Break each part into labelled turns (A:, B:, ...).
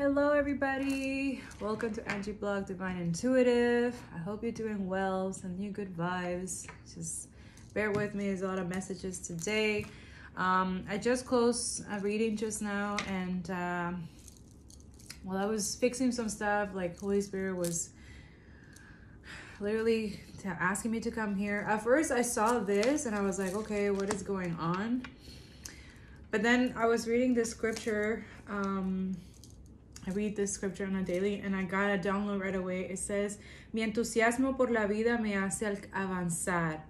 A: Hello, everybody. Welcome to Angie Blog Divine Intuitive. I hope you're doing well. Some new good vibes. Just bear with me. There's a lot of messages today. Um, I just closed a reading just now, and um, while I was fixing some stuff, like Holy Spirit was literally asking me to come here. At first, I saw this and I was like, okay, what is going on? But then I was reading this scripture. Um, I read this scripture on a daily and I got a download right away. It says, Mi entusiasmo por la vida me hace avanzar.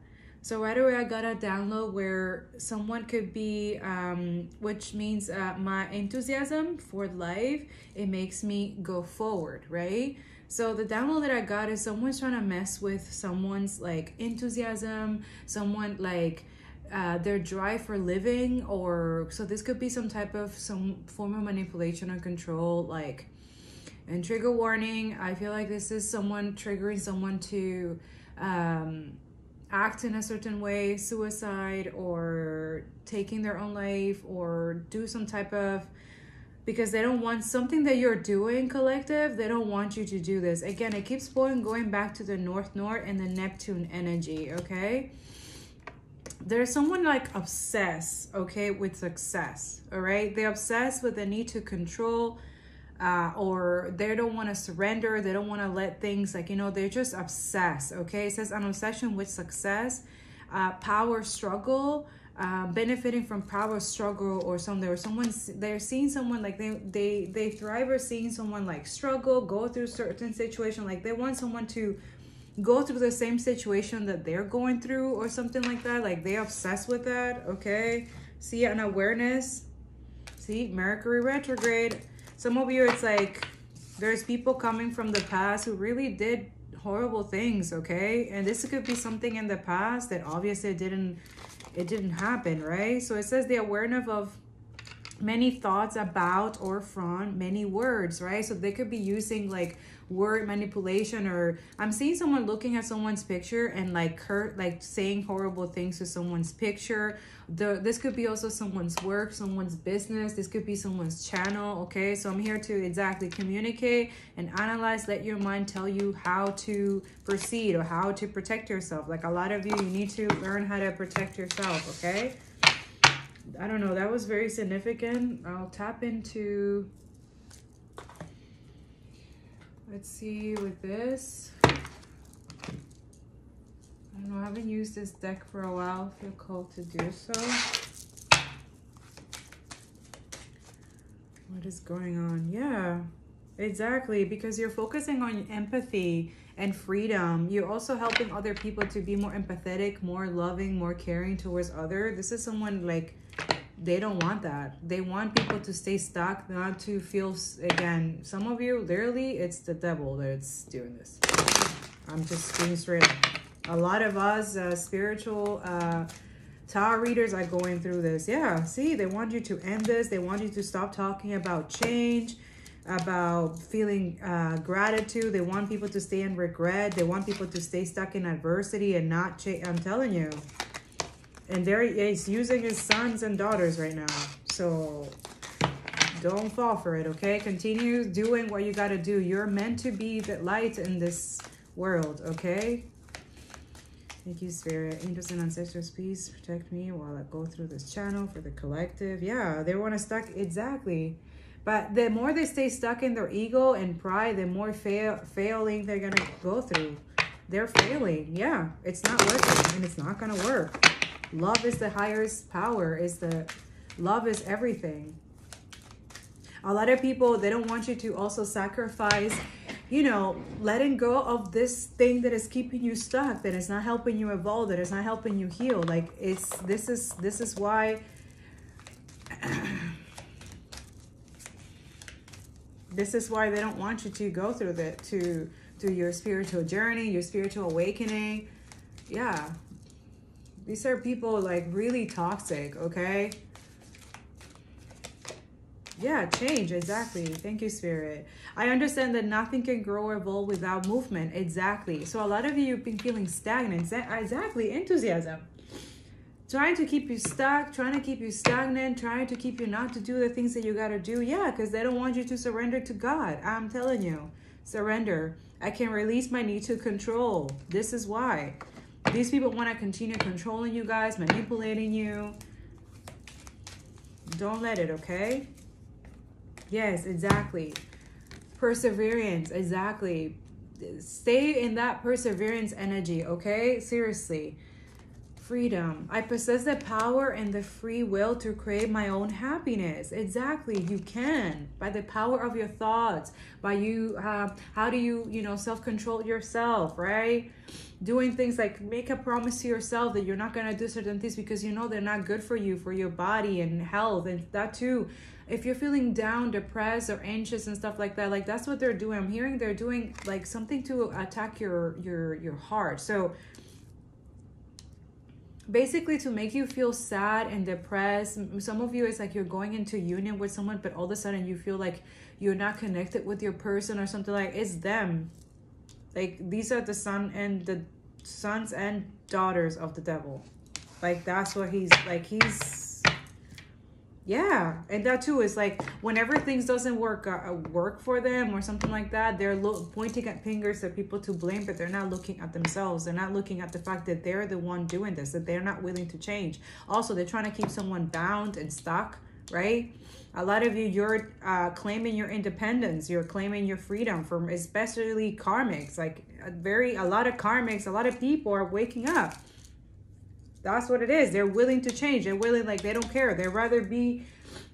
A: So right away I got a download where someone could be, um, which means uh, my enthusiasm for life, it makes me go forward, right? So the download that I got is someone's trying to mess with someone's like enthusiasm, someone like uh, their drive for living or so this could be some type of some form of manipulation or control like and trigger warning. I feel like this is someone triggering someone to um, act in a certain way suicide or taking their own life or do some type of because they don't want something that you're doing collective they don't want you to do this. Again it keeps going going back to the north north and the neptune energy okay there's someone like obsessed, okay, with success, all right? They're obsessed with the need to control, uh, or they don't want to surrender. They don't want to let things like, you know, they're just obsessed, okay? It says an obsession with success, uh, power struggle, uh, benefiting from power struggle or something or someone they're seeing someone like they they they thrive or seeing someone like struggle go through certain situation like they want someone to go through the same situation that they're going through or something like that. Like they obsessed with that. Okay. See an awareness. See Mercury retrograde. Some of you, it's like there's people coming from the past who really did horrible things. Okay. And this could be something in the past that obviously didn't, it didn't happen. Right. So it says the awareness of many thoughts about or from many words, right? So they could be using like word manipulation or I'm seeing someone looking at someone's picture and like hurt like saying horrible things to someone's picture. The this could be also someone's work, someone's business, this could be someone's channel, okay? So I'm here to exactly communicate and analyze, let your mind tell you how to proceed or how to protect yourself. Like a lot of you, you need to learn how to protect yourself, okay? I don't know, that was very significant. I'll tap into Let's see with this. I don't know, I haven't used this deck for a while. I feel called to do so. What is going on? Yeah, exactly. Because you're focusing on empathy and freedom. You're also helping other people to be more empathetic, more loving, more caring towards other. This is someone like they don't want that. They want people to stay stuck, not to feel, again, some of you, literally, it's the devil that's doing this. I'm just being straight up. A lot of us uh, spiritual uh, tarot readers are going through this. Yeah, see, they want you to end this. They want you to stop talking about change, about feeling uh, gratitude. They want people to stay in regret. They want people to stay stuck in adversity and not change. I'm telling you. And there he's using his sons and daughters right now. So don't fall for it, okay? Continue doing what you got to do. You're meant to be the light in this world, okay? Thank you, Spirit. Angels and ancestors, please protect me while I go through this channel for the collective. Yeah, they want to stuck. Exactly. But the more they stay stuck in their ego and pride, the more fail failing they're going to go through. They're failing. Yeah, it's not working and it's not going to work. Love is the highest power. Is the love is everything. A lot of people they don't want you to also sacrifice, you know, letting go of this thing that is keeping you stuck, that is not helping you evolve, that is not helping you heal. Like it's this is this is why this is why they don't want you to go through that to through your spiritual journey, your spiritual awakening. Yeah, these are people like really toxic, okay? Yeah, change, exactly. Thank you, Spirit. I understand that nothing can grow or evolve without movement, exactly. So a lot of you have been feeling stagnant, exactly, enthusiasm. trying to keep you stuck, trying to keep you stagnant, trying to keep you not to do the things that you got to do. Yeah, because they don't want you to surrender to God. I'm telling you, surrender. I can release my need to control. This is why. These people want to continue controlling you guys, manipulating you. Don't let it, okay? Yes, exactly. Perseverance, exactly. Stay in that perseverance energy, okay? Seriously freedom. I possess the power and the free will to create my own happiness. Exactly, you can by the power of your thoughts. By you, uh, how do you, you know, self control yourself, right? Doing things like make a promise to yourself that you're not gonna do certain things because you know they're not good for you, for your body and health, and that too. If you're feeling down, depressed, or anxious and stuff like that, like that's what they're doing. I'm hearing they're doing like something to attack your your your heart. So basically to make you feel sad and depressed some of you it's like you're going into union with someone but all of a sudden you feel like you're not connected with your person or something like it's them like these are the son and the sons and daughters of the devil like that's what he's like he's yeah, and that too is like whenever things doesn't work uh, work for them or something like that, they're lo- pointing at fingers at people to blame, but they're not looking at themselves. They're not looking at the fact that they're the one doing this, that they're not willing to change. Also, they're trying to keep someone bound and stuck, right? A lot of you, you're uh, claiming your independence. You're claiming your freedom from, especially karmics. Like a very, a lot of karmics, a lot of people are waking up that's what it is. They're willing to change. They're willing, like, they don't care. They'd rather be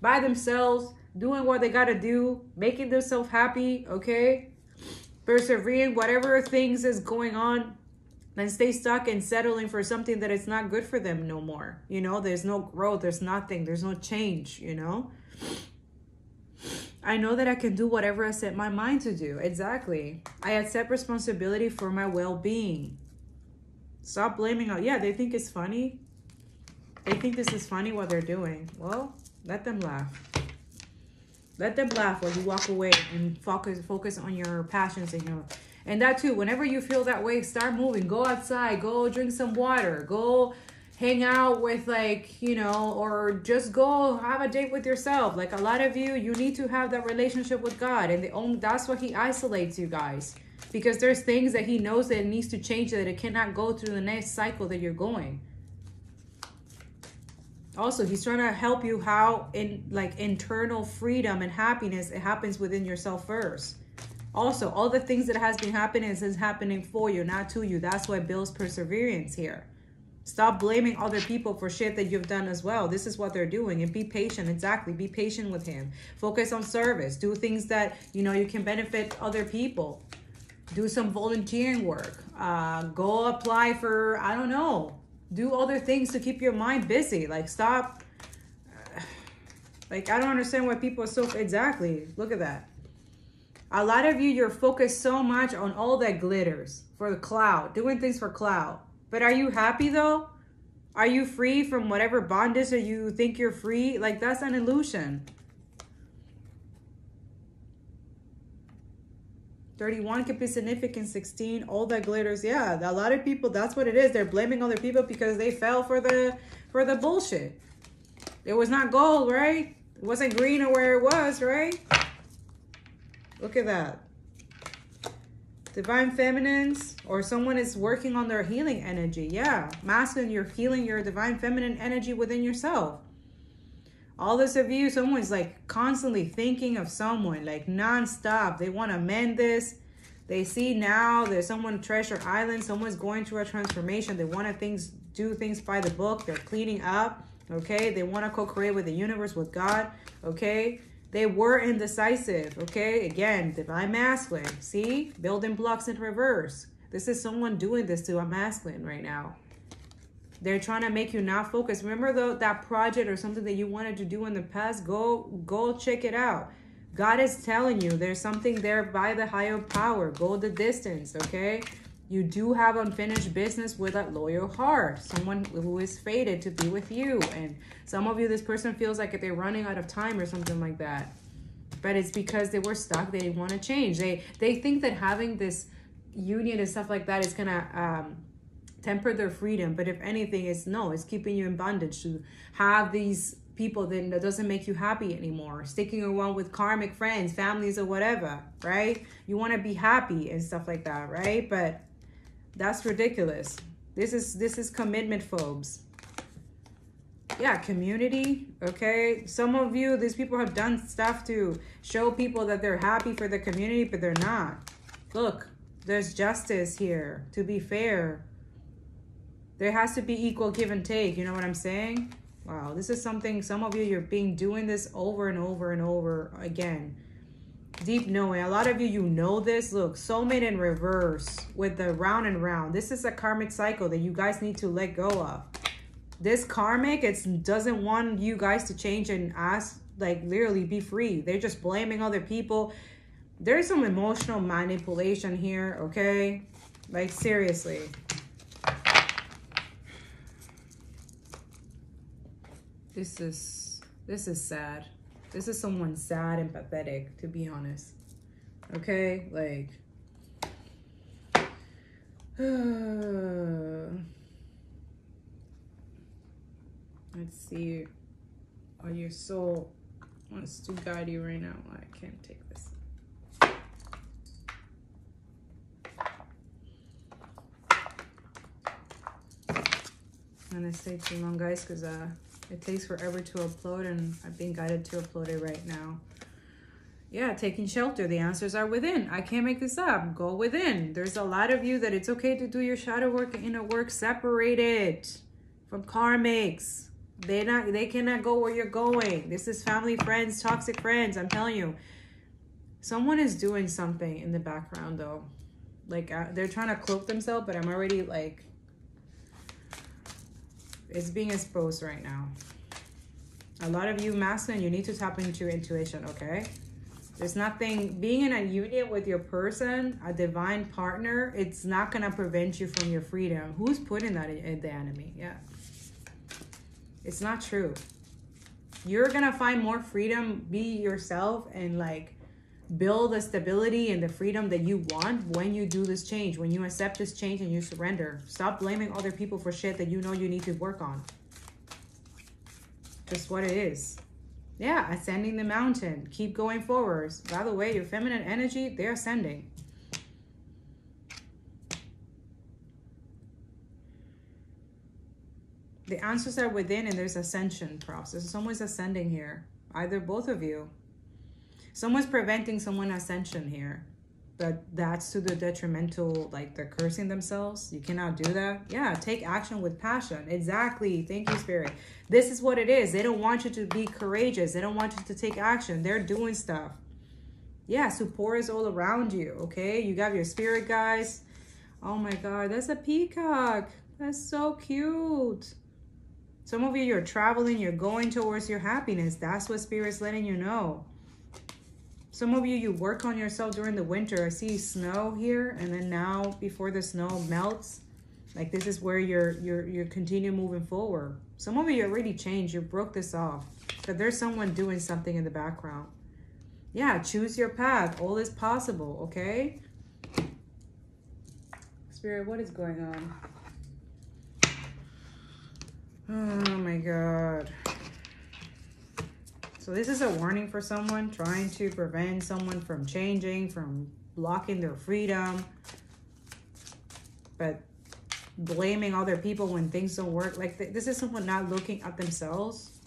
A: by themselves, doing what they got to do, making themselves happy, okay? Persevering, whatever things is going on, than stay stuck and settling for something that is not good for them no more. You know, there's no growth, there's nothing, there's no change, you know? I know that I can do whatever I set my mind to do. Exactly. I accept responsibility for my well being. Stop blaming out. Yeah, they think it's funny. They think this is funny what they're doing. Well, let them laugh. Let them laugh while you walk away and focus focus on your passions and your and that too. Whenever you feel that way, start moving. Go outside. Go drink some water. Go hang out with like you know or just go have a date with yourself. Like a lot of you you need to have that relationship with god and the only that's why he isolates you guys because there's things that he knows that needs to change that it cannot go through the next cycle that you're going. Also he's trying to help you how in like internal freedom and happiness it happens within yourself first. Also all the things that has been happening is happening for you not to you. That's why builds perseverance here stop blaming other people for shit that you've done as well. This is what they're doing and be patient exactly. Be patient with him. Focus on service. Do things that you know you can benefit other people. Do some volunteering work. Uh, go apply for i don't know. Do other things to keep your mind busy. Like stop like i don't understand why people are so exactly. Look at that. A lot of you you're focused so much on all that glitters for the cloud doing things for cloud but are you happy though? Are you free from whatever bondage that you think you're free? Like that's an illusion. 31 could be significant 16 all that glitters. Yeah a lot of people that's what it is. They're blaming other people because they fell for the for the bullshit. It was not gold right? It wasn't green or where it was right? Look at that divine feminines or someone is working on their healing energy yeah masculine you're healing your divine feminine energy within yourself all this of you, someone's like constantly thinking of someone, like nonstop. They want to mend this. They see now there's someone treasure island. Someone's going through a transformation. They want to things do things by the book. They're cleaning up. Okay. They want to co-create with the universe, with God. Okay. They were indecisive. Okay. Again, divine masculine. See, building blocks in reverse. This is someone doing this to a masculine right now. They're trying to make you not focus. Remember the, that project or something that you wanted to do in the past? Go go check it out. God is telling you there's something there by the higher power. Go the distance, okay? You do have unfinished business with a loyal heart, someone who is fated to be with you. And some of you, this person feels like if they're running out of time or something like that. But it's because they were stuck. They didn't want to change. They they think that having this union and stuff like that is gonna um, temper their freedom. But if anything, it's no, it's keeping you in bondage to have these people then that doesn't make you happy anymore sticking around with karmic friends families or whatever right you want to be happy and stuff like that right but that's ridiculous. This is this is commitment phobes. Yeah community okay? Some of you these people have done stuff to show people that they're happy for the community but they're not. Look there's justice here to be fair. There has to be equal give and take you know what i'm saying? Wow, this is something, some of you, you're being doing this over and over and over again. Deep knowing. A lot of you, you know this. Look, soulmate in reverse with the round and round. This is a karmic cycle that you guys need to let go of. This karmic, it doesn't want you guys to change and ask, like, literally be free. They're just blaming other people. There's some emotional manipulation here, okay? Like, seriously. This is this is sad. This is someone sad and pathetic, to be honest. Okay, like let's see. Oh, your soul wants to guide you right now. I can't take this. I'm gonna stay too long, guys, because uh it takes forever to upload and I've been guided to upload it right now. Yeah, taking shelter. The answers are within. I can't make this up. Go within. There's a lot of you that it's okay to do your shadow work and inner work separated from karmics. They not they cannot go where you're going. This is family, friends, toxic friends. I'm telling you. Someone is doing something in the background though. Like uh, they're trying to cloak themselves, but I'm already like it's being exposed right now. A lot of you masculine, you need to tap into your intuition, okay? There's nothing, being in a union with your person, a divine partner, it's not going to prevent you from your freedom. Who's putting that in the enemy? Yeah. It's not true. You're going to find more freedom, be yourself, and like build the stability and the freedom that you want when you do this change, when you accept this change and you surrender. Stop blaming other people for shit that you know you need to work on. Just what it is. Yeah, ascending the mountain. Keep going forwards. By the way, your feminine energy, they're ascending. The answers are within and there's ascension process. Someone's ascending here. Either both of you. Someone's preventing someone ascension here. But that's to the detrimental, like they're cursing themselves. You cannot do that. Yeah, take action with passion. Exactly. Thank you, Spirit. This is what it is. They don't want you to be courageous. They don't want you to take action. They're doing stuff. Yeah, support is all around you, okay? You got your spirit guys. Oh my God, that's a peacock. That's so cute. Some of you, you're traveling, you're going towards your happiness. That's what Spirit's letting you know. Some of you, you work on yourself during the winter. I see snow here, and then now before the snow melts, like this is where you're you're you're continue moving forward. Some of you already changed. You broke this off, but there's someone doing something in the background. Yeah, choose your path. All is possible. Okay. Spirit, what is going on? Oh my God. So this is a warning for someone trying to prevent someone from changing, from blocking their freedom. But blaming other people when things don't work. Like th this is someone not looking at themselves.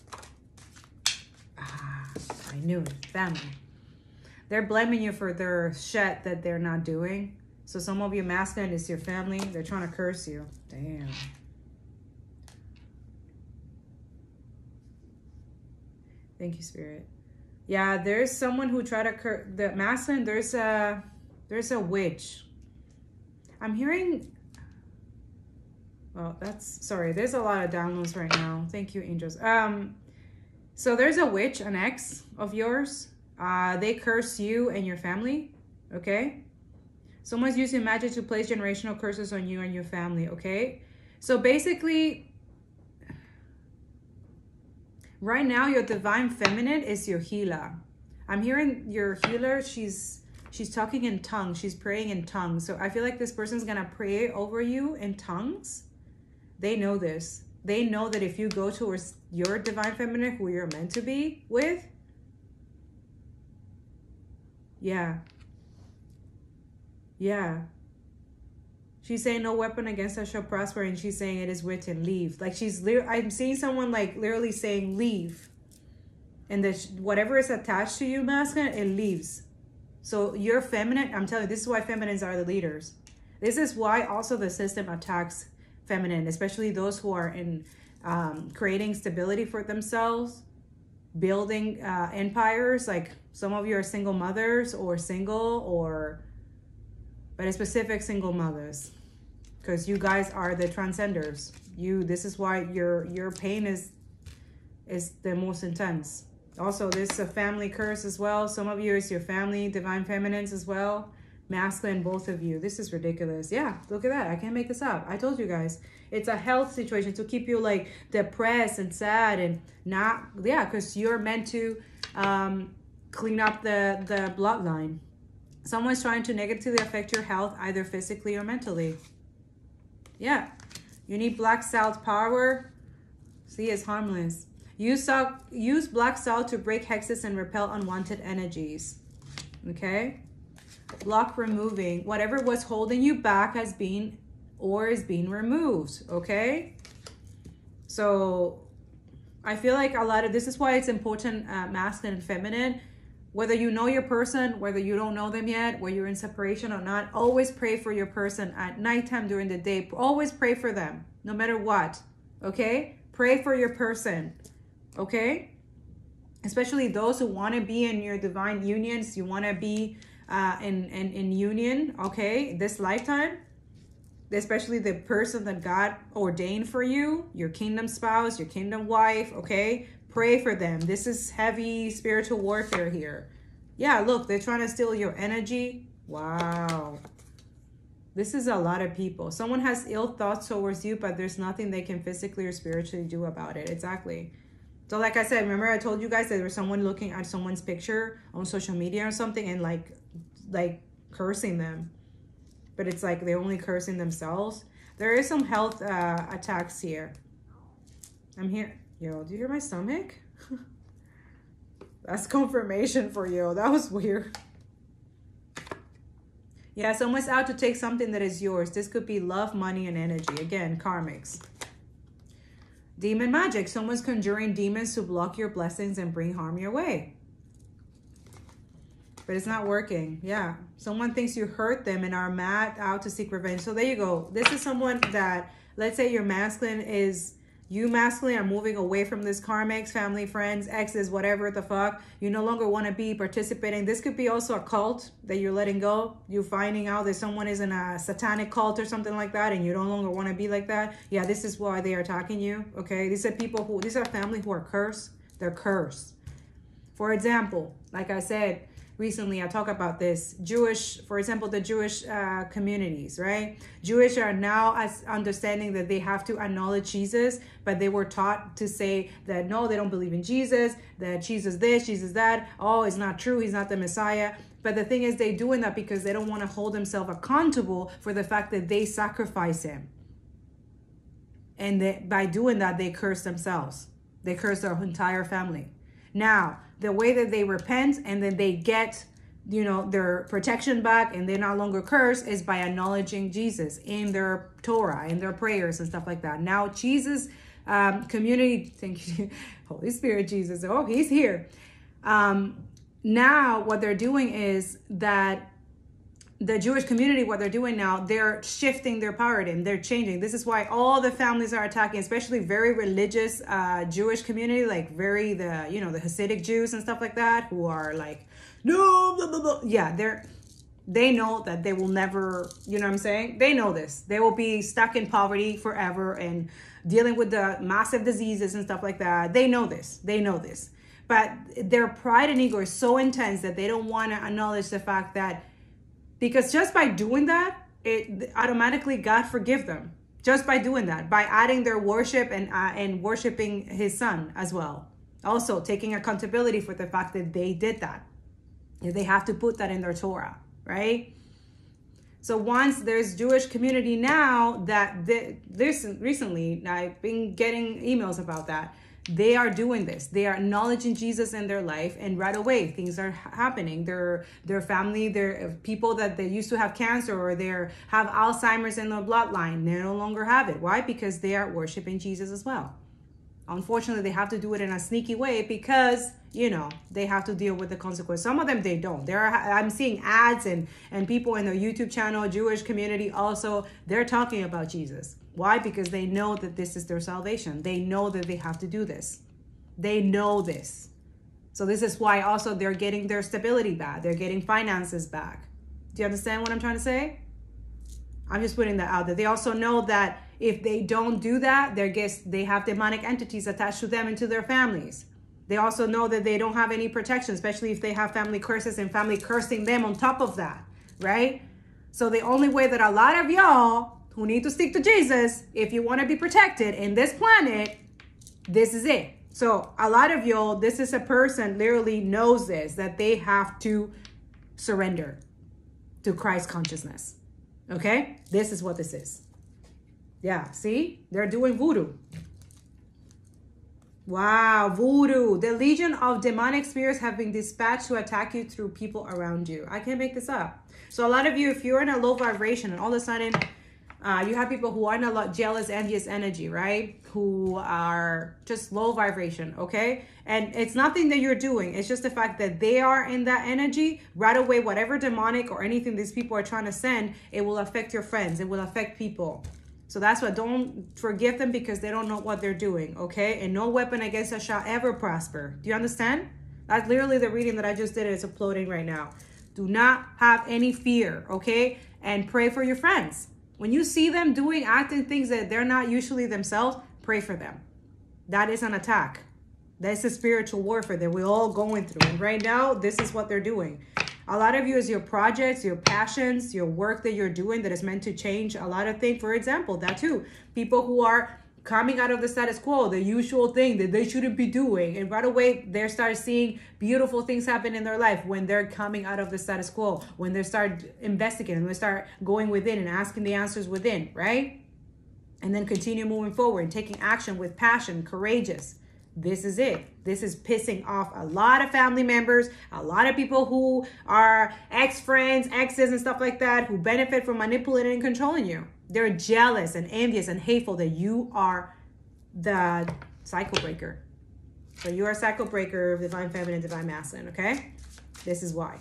A: Ah, I knew it. Family. They're blaming you for their shit that they're not doing. So some of you masculine is your family. They're trying to curse you. Damn. Thank you, Spirit. Yeah, there's someone who tried to cur the masculine. There's a there's a witch. I'm hearing. Well, that's sorry. There's a lot of downloads right now. Thank you, angels. Um, so there's a witch, an ex of yours. Uh, they curse you and your family. Okay. Someone's using magic to place generational curses on you and your family. Okay. So basically, Right now, your divine feminine is your healer. I'm hearing your healer. She's she's talking in tongues. She's praying in tongues. So I feel like this person's gonna pray over you in tongues. they know this. They know that if you go towards your divine feminine, who you're meant to be with, yeah. Yeah. She's saying no weapon against us shall prosper, and she's saying it is written, leave. Like she's, I'm seeing someone like literally saying leave, and that whatever is attached to you, masculine, it leaves. So you're feminine. I'm telling you, this is why feminines are the leaders. This is why also the system attacks feminine, especially those who are in um, creating stability for themselves, building uh, empires. Like some of you are single mothers or single or, but a specific single mothers, because you guys are the transcenders. You. This is why your your pain is is the most intense. Also, this is a family curse as well. Some of you is your family, divine feminines as well. Masculine, both of you. This is ridiculous. Yeah, look at that. I can't make this up. I told you guys. It's a health situation to keep you like depressed and sad and not, yeah, because you're meant to um, clean up the, the bloodline. Someone's trying to negatively affect your health, either physically or mentally. Yeah. You need black salt power. See, it's harmless. Use, salt, use black salt to break hexes and repel unwanted energies. Okay? Block removing. Whatever was holding you back has been or is being removed. Okay? So I feel like a lot of this is why it's important, uh, masculine and feminine. Whether you know your person, whether you don't know them yet, whether you're in separation or not, always pray for your person at nighttime during the day. Always pray for them, no matter what. Okay? Pray for your person okay? Especially those who want to be in your divine unions, you want to be uh, in, in, in union, okay, this lifetime, especially the person that God ordained for you, your kingdom spouse, your kingdom wife, okay? Pray for them. This is heavy spiritual warfare here. Yeah, look, they're trying to steal your energy. Wow. This is a lot of people. Someone has ill thoughts towards you, but there's nothing they can physically or spiritually do about it. Exactly. So like I said, remember I told you guys that there was someone looking at someone's picture on social media or something and like like cursing them. But it's like they're only cursing themselves. There is some health uh, attacks here. I'm here. Yo, do you hear my stomach? That's confirmation for you. That was weird. Yeah, someone's out to take something that is yours. This could be love, money, and energy. Again, karmics. Demon magic. Someone's conjuring demons to block your blessings and bring harm your way. But it's not working. Yeah. Someone thinks you hurt them and are mad out to seek revenge. So there you go. This is someone that, let's say your masculine is you masculine are moving away from this karmics, family, friends, exes, whatever the fuck. You no longer want to be participating. This could be also a cult that you're letting go. You're finding out that someone is in a satanic cult or something like that, and you no longer want to be like that. Yeah, this is why they are attacking you. Okay, these are people who these are family who are cursed. They're cursed. For example, like I said, recently I talk about this Jewish, for example, the Jewish uh, communities, right? Jewish are now as understanding that they have to acknowledge Jesus, but they were taught to say that no, they don't believe in Jesus, that Jesus this, Jesus that. Oh, it's not true. He's not the Messiah. But the thing is, they doing that because they don't want to hold themselves accountable for the fact that they sacrifice him. And they, by doing that, they curse themselves. They curse their entire family. Now, the way that they repent and then they get you know their protection back and they're no longer cursed is by acknowledging jesus in their torah in their prayers and stuff like that. Now jesus um, community thank you holy spirit jesus. Oh he's here. Um, now what they're doing is that the Jewish community, what they're doing now, they're shifting their paradigm. They're changing. This is why all the families are attacking, especially very religious uh, Jewish community, like very the you know the Hasidic Jews and stuff like that, who are like, no, blah, blah, blah. yeah, they're they know that they will never, you know what I'm saying? They know this. They will be stuck in poverty forever and dealing with the massive diseases and stuff like that. They know this. They know this. But their pride and ego is so intense that they don't want to acknowledge the fact that because just by doing that it automatically god forgive them. Just by doing that by adding their worship and uh, and worshiping his son as well. Also taking accountability for the fact that they did that. They have to put that in their torah right? So once there's Jewish community now that this recently, I've been getting emails about that. They are doing this. They are acknowledging Jesus in their life, and right away things are happening. Their their family, their uh, people that they used to have cancer or they have Alzheimer's in their bloodline, they no longer have it. Why? Because they are worshiping Jesus as well. Unfortunately, they have to do it in a sneaky way because you know they have to deal with the consequence. Some of them they don't. There are I'm seeing ads and and people in the YouTube channel, Jewish community also they're talking about Jesus. Why? Because they know that this is their salvation. They know that they have to do this. They know this. So this is why also they're getting their stability back. They're getting finances back. Do you understand what I'm trying to say? I'm just putting that out there. They also know that if they don't do that, they guess they have demonic entities attached to them and to their families. They also know that they don't have any protection, especially if they have family curses and family cursing them on top of that, right? So the only way that a lot of y'all who need to stick to Jesus, if you want to be protected in this planet, this is it. So a lot of y'all, this is a person literally knows this, that they have to surrender to Christ consciousness. Okay? This is what this is. Yeah, see? They're doing voodoo. Wow, voodoo. The legion of demonic spirits have been dispatched to attack you through people around you. I can't make this up. So a lot of you, if you're in a low vibration and all of a sudden uh, you have people who are in a lot jealous, envious energy, right? Who are just low vibration, okay? And it's nothing that you're doing. It's just the fact that they are in that energy. Right away, whatever demonic or anything these people are trying to send, it will affect your friends. It will affect people. So that's why don't forgive them because they don't know what they're doing, okay? And no weapon against us shall ever prosper. Do you understand? That's literally the reading that I just did. It's uploading right now. Do not have any fear, okay? And pray for your friends. When you see them doing, acting things that they're not usually themselves, pray for them. That is an attack. That's a spiritual warfare that we're all going through. And right now, this is what they're doing. A lot of you is your projects, your passions, your work that you're doing that is meant to change a lot of things. For example, that too. People who are coming out of the status quo, the usual thing that they shouldn't be doing. And right away, they start seeing beautiful things happen in their life when they're coming out of the status quo, when they start investigating, when they start going within and asking the answers within, right? And then continue moving forward and taking action with passion, courageous this is it. This is pissing off a lot of family members, a lot of people who are ex friends, exes, and stuff like that who benefit from manipulating and controlling you. They're jealous and envious and hateful that you are the cycle breaker. So you are a cycle breaker of divine feminine, divine masculine, okay? This is why.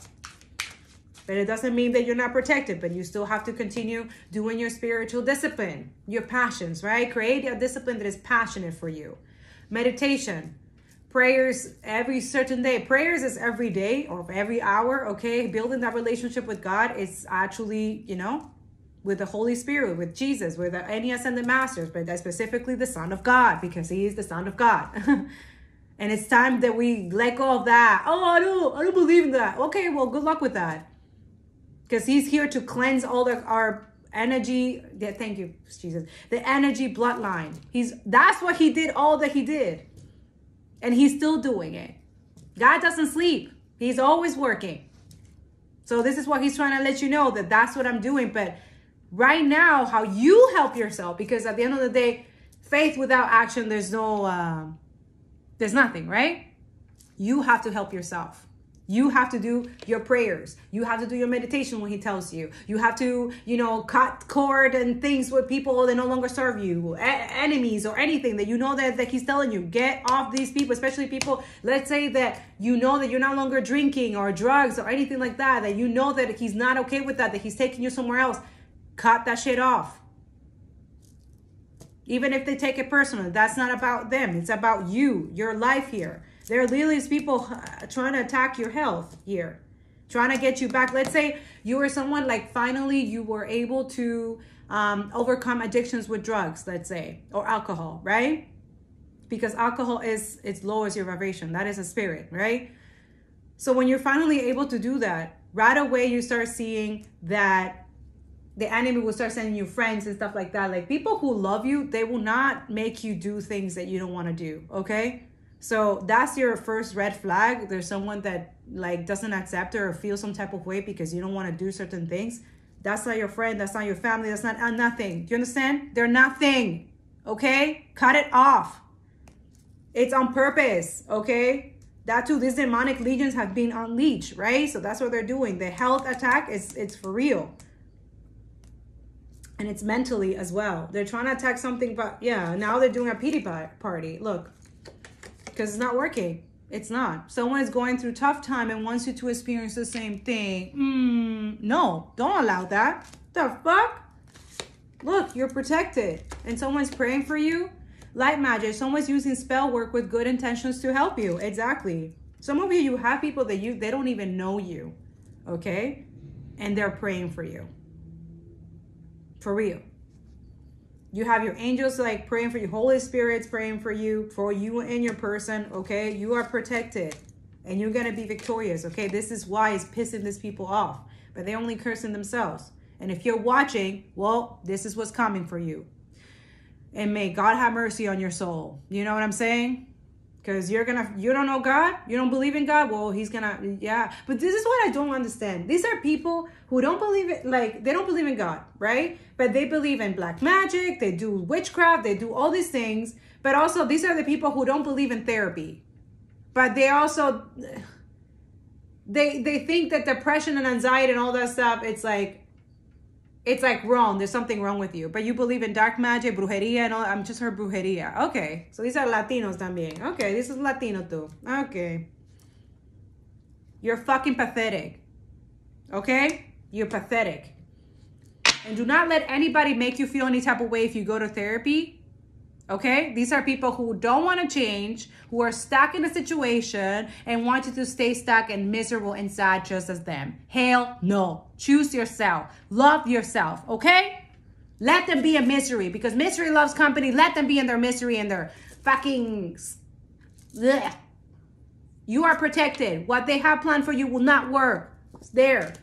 A: But it doesn't mean that you're not protected, but you still have to continue doing your spiritual discipline, your passions, right? Create a discipline that is passionate for you meditation prayers every certain day prayers is every day or every hour okay building that relationship with god is actually you know with the holy spirit with jesus with any ascended masters but specifically the son of god because he is the son of god. And it's time that we let go of that. Oh i don't i don't believe in that. Okay well good luck with that. Because he's here to cleanse all the, our energy yeah, thank you jesus the energy bloodline. He's that's what he did all that he did. And he's still doing it. God doesn't sleep. He's always working. So this is what he's trying to let you know that that's what i'm doing but right now how you help yourself because at the end of the day faith without action there's no uh, there's nothing right you have to help yourself you have to do your prayers. You have to do your meditation when he tells you. You have to, you know, cut cord and things with people that no longer serve you, a- enemies or anything that you know that, that he's telling you. Get off these people, especially people, let's say that you know that you're no longer drinking or drugs or anything like that, that you know that he's not okay with that, that he's taking you somewhere else. Cut that shit off. Even if they take it personal, that's not about them. It's about you, your life here. There are literally people uh, trying to attack your health here, trying to get you back. Let's say you were someone like finally you were able to um, overcome addictions with drugs, let's say, or alcohol, right? Because alcohol is it lowers your vibration. That is a spirit, right? So when you're finally able to do that, right away you start seeing that the enemy will start sending you friends and stuff like that. Like people who love you, they will not make you do things that you don't want to do. Okay. So that's your first red flag. There's someone that like doesn't accept or feel some type of way because you don't want to do certain things. That's not your friend. That's not your family. That's not uh, nothing. Do you understand? They're nothing. Okay? Cut it off. It's on purpose. Okay? That too, these demonic legions have been unleashed, right? So that's what they're doing. The health attack is it's for real. And it's mentally as well. They're trying to attack something, but yeah, now they're doing a pity party. Look, because it's not working. It's not. Someone is going through tough time and wants you to experience the same thing. Mm, no, don't allow that. The fuck? Look, you're protected. And someone's praying for you. Light magic. Someone's using spell work with good intentions to help you. Exactly. Some of you, you have people that you they don't even know you. Okay? And they're praying for you. For real. You have your angels like praying for you, Holy Spirit's praying for you, for you and your person, okay? You are protected and you're gonna be victorious, okay? This is why it's pissing these people off, but they only cursing themselves. And if you're watching, well, this is what's coming for you. And may God have mercy on your soul. You know what I'm saying? Because you're gonna you don't know god you don't believe in god well he's gonna yeah. But this is what i don't understand. These are people who don't believe it like they don't believe in god right? But they believe in black magic they do witchcraft they do all these things. But also these are the people who don't believe in therapy. But they also they they think that depression and anxiety and all that stuff it's like it's like wrong. There's something wrong with you. But you believe in dark magic, brujeria, and all. I'm just her brujeria. Okay. So these are Latinos también. Okay. This is Latino too. Okay. You're fucking pathetic. Okay? You're pathetic. And do not let anybody make you feel any type of way if you go to therapy Okay, these are people who don't want to change, who are stuck in a situation and want you to stay stuck and miserable inside just as them. Hell no. Choose yourself. Love yourself. Okay? Let them be in misery because misery loves company. Let them be in their misery and their fucking. Blech. You are protected. What they have planned for you will not work. It's there.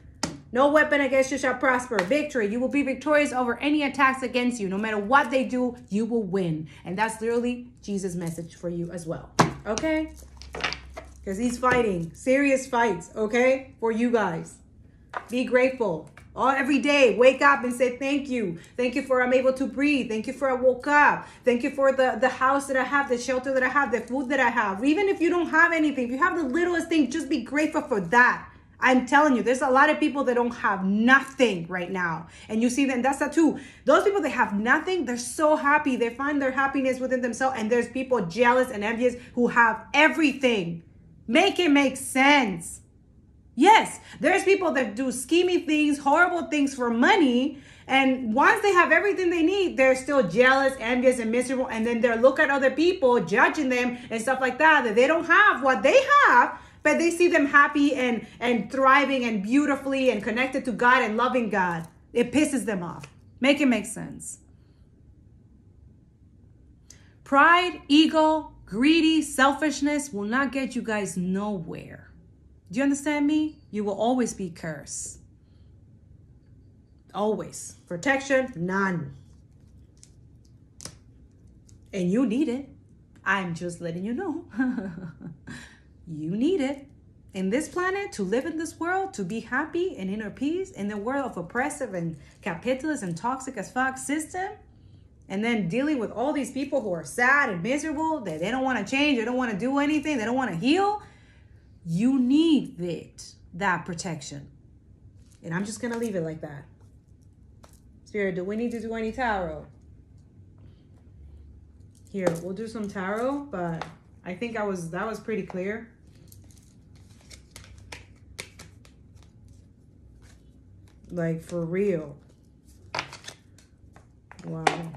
A: No weapon against you shall prosper. Victory. You will be victorious over any attacks against you. No matter what they do, you will win. And that's literally Jesus' message for you as well. Okay? Because he's fighting serious fights, okay? For you guys. Be grateful. All every day, wake up and say thank you. Thank you for I'm able to breathe. Thank you for I woke up. Thank you for the, the house that I have, the shelter that I have, the food that I have. Even if you don't have anything, if you have the littlest thing, just be grateful for that I'm telling you, there's a lot of people that don't have nothing right now. And you see that that's that too. Those people that have nothing, they're so happy. They find their happiness within themselves. And there's people jealous and envious who have everything. Make it make sense. Yes, there's people that do schemy things, horrible things for money. And once they have everything they need, they're still jealous, envious, and miserable. And then they look at other people, judging them and stuff like that, that they don't have what they have but they see them happy and and thriving and beautifully and connected to God and loving God. It pisses them off. Make it make sense. Pride, ego, greedy, selfishness will not get you guys nowhere. Do you understand me? You will always be cursed. Always. Protection, none. And you need it. I'm just letting you know. You need it in this planet to live in this world, to be happy and inner peace in the world of oppressive and capitalist and toxic as fuck system. And then dealing with all these people who are sad and miserable, that they don't want to change, they don't want to do anything, they don't want to heal. You need it, that protection. And I'm just to leave it like that. Spirit, do we need to do any tarot? Here, we'll do some tarot, but I think I was that was pretty clear. Like for real. Wow.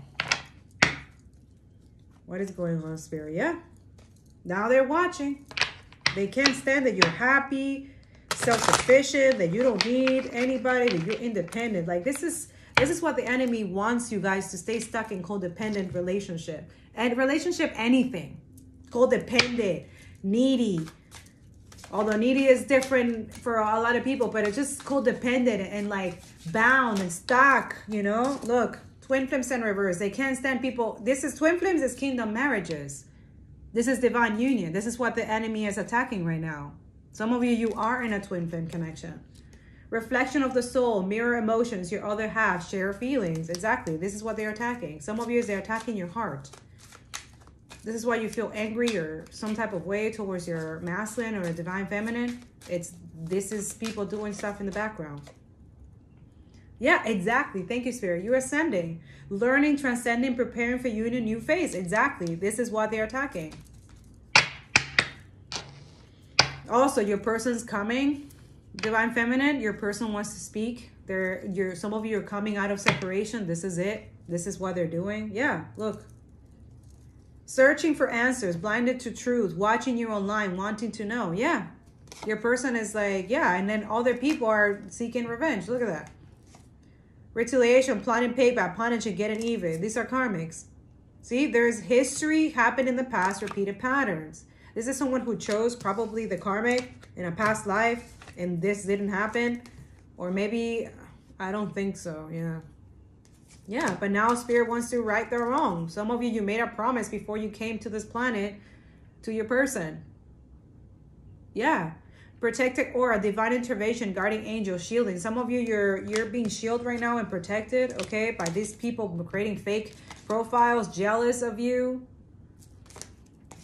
A: What is going on, Spirit? Yeah. Now they're watching. They can't stand that you're happy, self-sufficient, that you don't need anybody, that you're independent. Like this is this is what the enemy wants you guys to stay stuck in codependent relationship. And relationship anything. Codependent, needy, although needy is different for a lot of people but it's just codependent and like bound and stuck you know look twin flames and reverse they can't stand people this is twin flames is kingdom marriages this is divine union this is what the enemy is attacking right now some of you you are in a twin flame connection Reflection of the soul, mirror emotions, your other half, share feelings. Exactly. This is what they're attacking. Some of you they're attacking your heart. This is why you feel angry or some type of way towards your masculine or a divine feminine. It's this is people doing stuff in the background. Yeah, exactly. Thank you, Spirit. You're ascending, learning, transcending, preparing for you in a new phase. Exactly. This is what they're attacking. Also, your person's coming divine feminine your person wants to speak they're you're some of you are coming out of separation this is it this is what they're doing yeah look searching for answers blinded to truth watching you online wanting to know. Yeah. Your person is like yeah and then other people are seeking revenge. Look at that. Retaliation plotting payback punishing getting even. These are karmics. See there's history happened in the past repeated patterns. This is someone who chose probably the karmic in a past life and this didn't happen. Or maybe i don't think so yeah yeah but now spirit wants to right the wrong some of you you made a promise before you came to this planet to your person yeah protected aura divine intervention guarding angel shielding some of you you're you're being shielded right now and protected okay by these people creating fake profiles jealous of you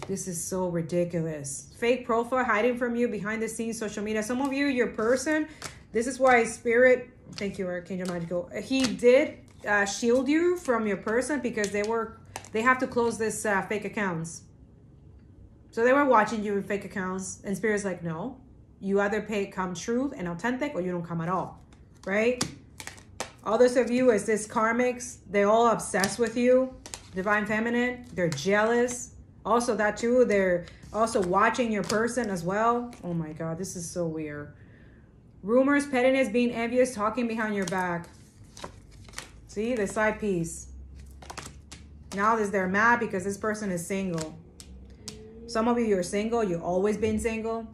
A: this is so ridiculous. Fake profile hiding from you behind the scenes, social media. Some of you, your person, this is why Spirit, thank you, Archangel Magical. He did uh, shield you from your person because they were, they have to close this uh, fake accounts. So they were watching you in fake accounts and Spirit's like, no, you either pay come truth and authentic or you don't come at all, right? Others of you is this karmics, they all obsessed with you. Divine feminine, they're jealous also, that too, they're also watching your person as well. Oh my God, this is so weird. Rumors, pettiness, being envious, talking behind your back. See, the side piece. Now is they're mad because this person is single. Some of you, you're single. You've always been single.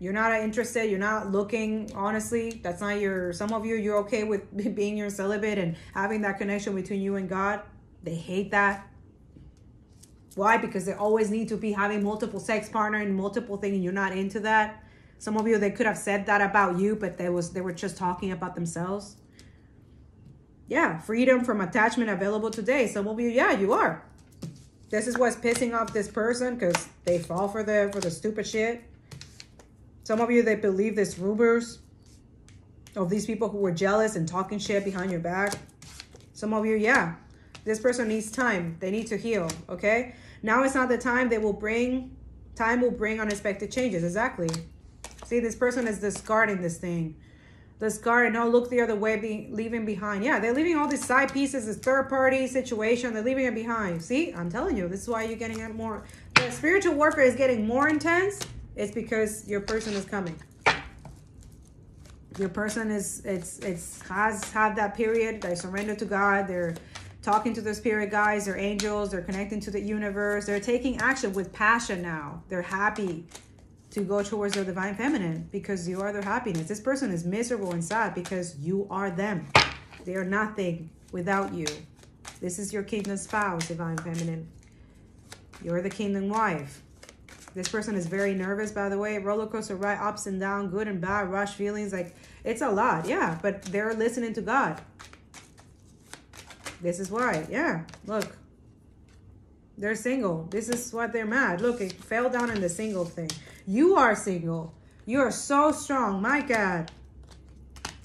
A: You're not interested. You're not looking, honestly. That's not your, some of you, you're okay with being your celibate and having that connection between you and God. They hate that. Why? Because they always need to be having multiple sex partner and multiple things, and you're not into that. Some of you they could have said that about you, but they was they were just talking about themselves. Yeah, freedom from attachment available today. Some of you, yeah, you are. This is what's pissing off this person because they fall for the for the stupid shit. Some of you they believe this rumors of these people who were jealous and talking shit behind your back. Some of you, yeah, this person needs time. They need to heal, okay? Now it's not the time they will bring, time will bring unexpected changes. Exactly. See, this person is discarding this thing. Discarding, no, look the other way, be, leaving behind. Yeah, they're leaving all these side pieces, this third party situation. They're leaving it behind. See, I'm telling you, this is why you're getting it more. The spiritual warfare is getting more intense. It's because your person is coming your person is it's it's has had that period they surrender to god they're talking to the spirit guides or angels they're connecting to the universe they're taking action with passion now they're happy to go towards their divine feminine because you are their happiness this person is miserable and sad because you are them they are nothing without you this is your kingdom spouse divine feminine you're the kingdom wife this person is very nervous by the way roller coaster ride ups and down good and bad rush feelings like it's a lot yeah but they're listening to god this is why. Yeah, look. They're single. This is what they're mad. Look, it fell down in the single thing. You are single. You are so strong. My God.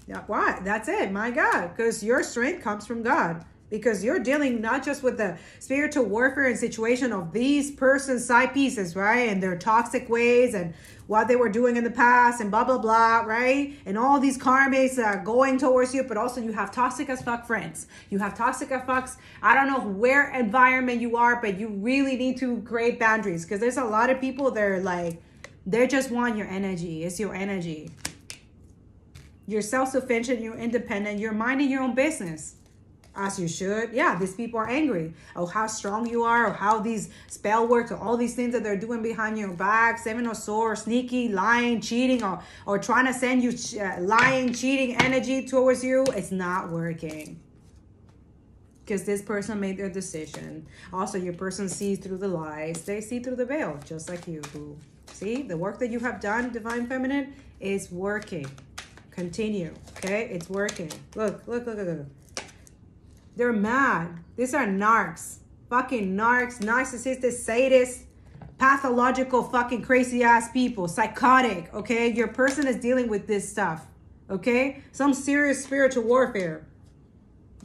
A: Yeah, why? That's it. My God. Because your strength comes from God because you're dealing not just with the spiritual warfare and situation of these persons side pieces right and their toxic ways and what they were doing in the past and blah blah blah right and all these karmas that are going towards you but also you have toxic as fuck friends you have toxic as fucks i don't know where environment you are but you really need to create boundaries because there's a lot of people that are like they just want your energy it's your energy you're self-sufficient you're independent you're minding your own business as you should. Yeah, these people are angry. Oh, how strong you are, or how these spell works, or all these things that they're doing behind your back, seven of swords, sneaky, lying, cheating, or or trying to send you uh, lying, cheating energy towards you. It's not working. Because this person made their decision. Also, your person sees through the lies. They see through the veil, just like you, boo. See, the work that you have done, Divine Feminine, is working Continue. Okay? It's working. Look, look, look, look, look. They're mad. These are narcs. Fucking narcs, narcissistic, sadists, pathological, fucking crazy ass people. Psychotic. Okay? Your person is dealing with this stuff. Okay? Some serious spiritual warfare.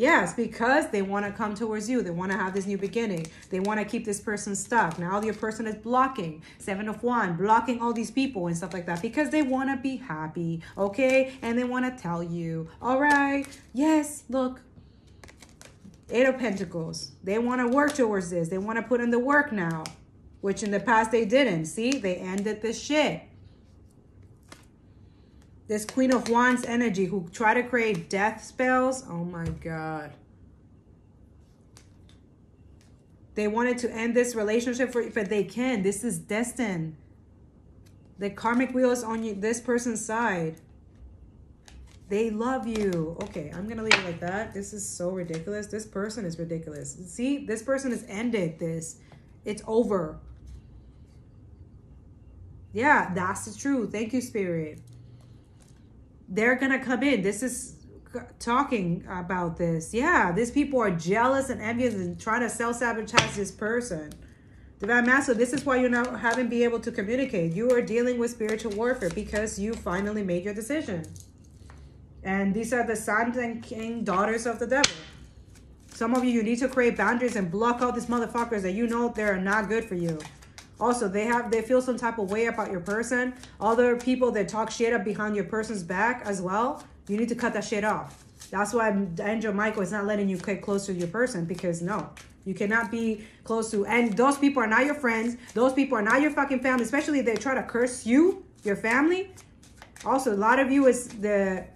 A: Yes, because they want to come towards you. They want to have this new beginning. They want to keep this person stuck. Now your person is blocking. Seven of Wands, blocking all these people and stuff like that because they want to be happy, okay? And they want to tell you, all right, yes, look, Eight of Pentacles. They want to work towards this. They want to put in the work now, which in the past they didn't. See, they ended this shit this Queen of Wands energy who try to create death spells. Oh my God. They wanted to end this relationship, for, but they can. This is destined. The karmic wheel is on you, this person's side. They love you. Okay, I'm going to leave it like that. This is so ridiculous. This person is ridiculous. See, this person has ended this. It's over. Yeah, that's the truth. Thank you, Spirit they're going to come in. This is talking about this. Yeah, these people are jealous and envious and trying to self-sabotage this person. Divine Master, this is why you're not haven't been able to communicate. You are dealing with spiritual warfare because you finally made your decision. And these are the sons and king daughters of the devil. Some of you, you need to create boundaries and block out these motherfuckers that you know they're not good for you. Also, they have they feel some type of way about your person. Other people that talk shit up behind your person's back as well. You need to cut that shit off. That's why Angel Michael is not letting you get close to your person because no, you cannot be close to. And those people are not your friends. Those people are not your fucking family. Especially if they try to curse you, your family. Also, a lot of you is the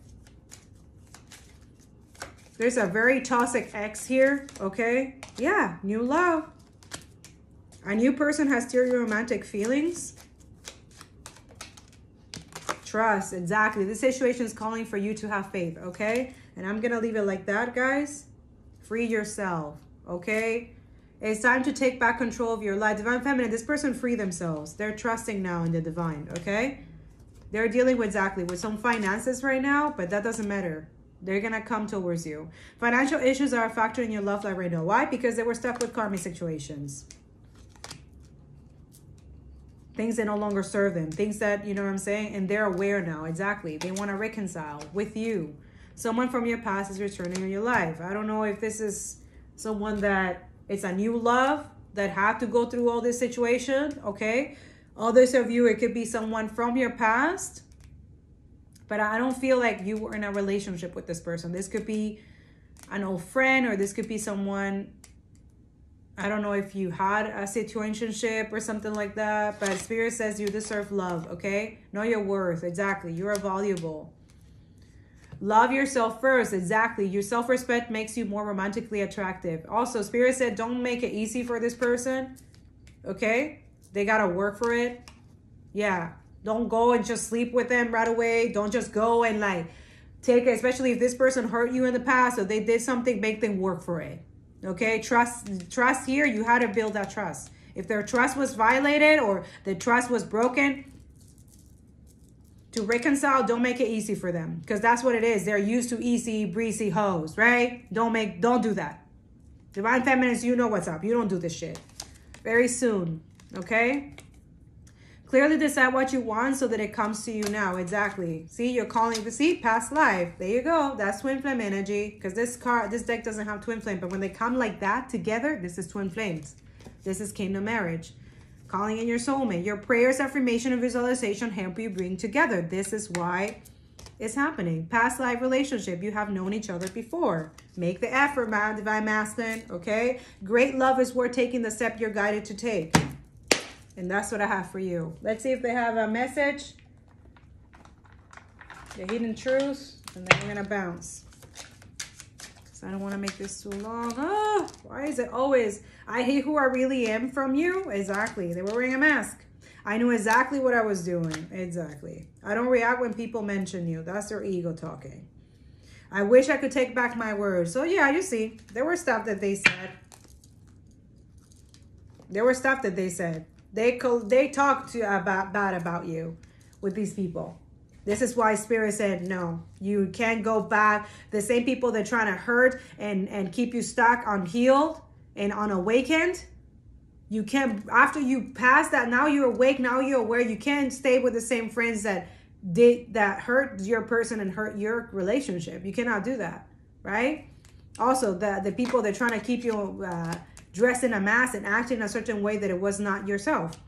A: there's a very toxic ex here. Okay, yeah, new love. A new person has your romantic feelings. Trust, exactly. This situation is calling for you to have faith, okay? And I'm going to leave it like that, guys. Free yourself, okay? It's time to take back control of your life. Divine Feminine, this person free themselves. They're trusting now in the divine, okay? They're dealing with exactly with some finances right now, but that doesn't matter. They're going to come towards you. Financial issues are a factor in your love life right now. Why? Because they were stuck with karmic situations things that no longer serve them, things that, you know what I'm saying? And they're aware now, exactly. They want to reconcile with you. Someone from your past is returning in your life. I don't know if this is someone that it's a new love that had to go through all this situation, okay? Others of you, it could be someone from your past, but I don't feel like you were in a relationship with this person. This could be an old friend or this could be someone I don't know if you had a situationship or something like that, but Spirit says you deserve love, okay? Know your worth, exactly. You are valuable. Love yourself first, exactly. Your self-respect makes you more romantically attractive. Also, Spirit said don't make it easy for this person, okay? They got to work for it. Yeah, don't go and just sleep with them right away. Don't just go and like take it, especially if this person hurt you in the past or they did something, make them work for it Okay, trust trust here, you had to build that trust. If their trust was violated or the trust was broken, to reconcile, don't make it easy for them. Because that's what it is. They're used to easy, breezy hoes, right? Don't make don't do that. Divine feminists, you know what's up. You don't do this shit. Very soon. Okay? Clearly decide what you want so that it comes to you now. Exactly. See, you're calling the see past life. There you go. That's twin flame energy. Because this card, this deck doesn't have twin flame, but when they come like that together, this is twin flames. This is kingdom marriage. Calling in your soulmate. Your prayers, affirmation, and visualization help you bring together. This is why it's happening. Past life relationship. You have known each other before. Make the effort, man, divine masculine. Okay. Great love is worth taking the step you're guided to take. And that's what I have for you. Let's see if they have a message. The hidden truths. And then we're to bounce. So I don't want to make this too long. Oh, why is it always, I hate who I really am from you? Exactly. They were wearing a mask. I knew exactly what I was doing. Exactly. I don't react when people mention you. That's their ego talking. I wish I could take back my words. So yeah, you see, there were stuff that they said. There were stuff that they said. They co- they talk to about bad about you with these people. This is why Spirit said, no, you can't go back. The same people that trying to hurt and, and keep you stuck unhealed and unawakened. You can't, after you pass that, now you're awake, now you're aware. You can't stay with the same friends that did, that hurt your person and hurt your relationship. You cannot do that, right? Also, the, the people that are trying to keep you uh, dressed in a mask and acting in a certain way that it was not yourself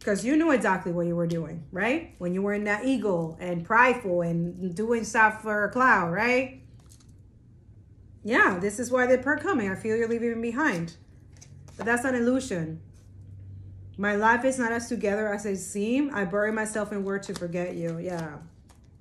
A: because you knew exactly what you were doing, right? When you were in that ego and prideful and doing stuff for a cloud, right? Yeah, this is why they're coming. I feel you're leaving me behind. But that's an illusion. My life is not as together as it seem. I bury myself in work to forget you. Yeah.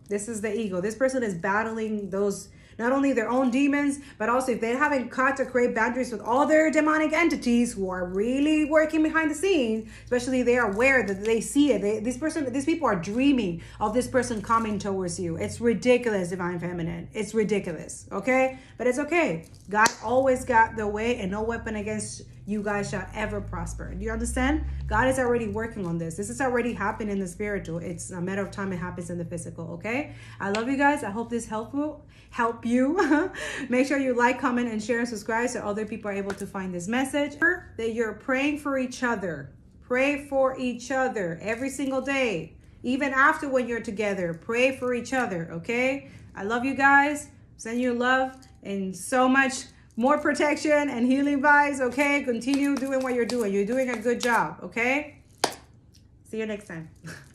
A: This is the ego. This person is battling those not only their own demons, but also if they haven't cut or create boundaries with all their demonic entities who are really working behind the scenes, especially they are aware that they see it. They, this person, these people are dreaming of this person coming towards you. It's ridiculous, divine feminine. It's ridiculous. Okay, but it's okay. God always got the way, and no weapon against you guys shall ever prosper. Do you understand? God is already working on this. This is already happening in the spiritual. It's a matter of time it happens in the physical, okay? I love you guys. I hope this helpful help you. Make sure you like, comment, and share and subscribe so other people are able to find this message. That you're praying for each other. Pray for each other every single day. Even after when you're together, pray for each other, okay? I love you guys. Send you love and so much more protection and healing vibes, okay? Continue doing what you're doing. You're doing a good job, okay? See you next time.